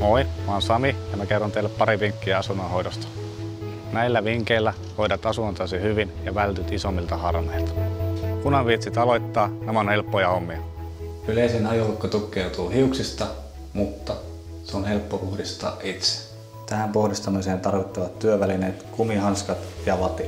Moi, mä oon Sami ja mä kerron teille pari vinkkiä asunnonhoidosta. Näillä vinkkeillä hoidat asuntasi hyvin ja vältyt isommilta harmeilta. Kunhan viitsit aloittaa, nämä on helppoja hommia. Yleisin hajolukko tukkeutuu hiuksista, mutta se on helppo puhdistaa itse. Tähän puhdistamiseen tarvittavat työvälineet, kumihanskat ja vati.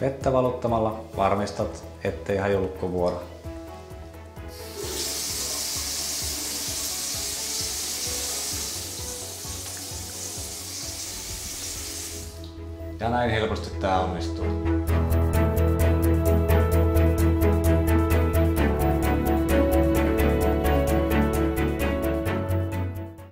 Vettä valuttamalla varmistat, ettei hajolukko vuora. Ja näin helposti tämä onnistuu.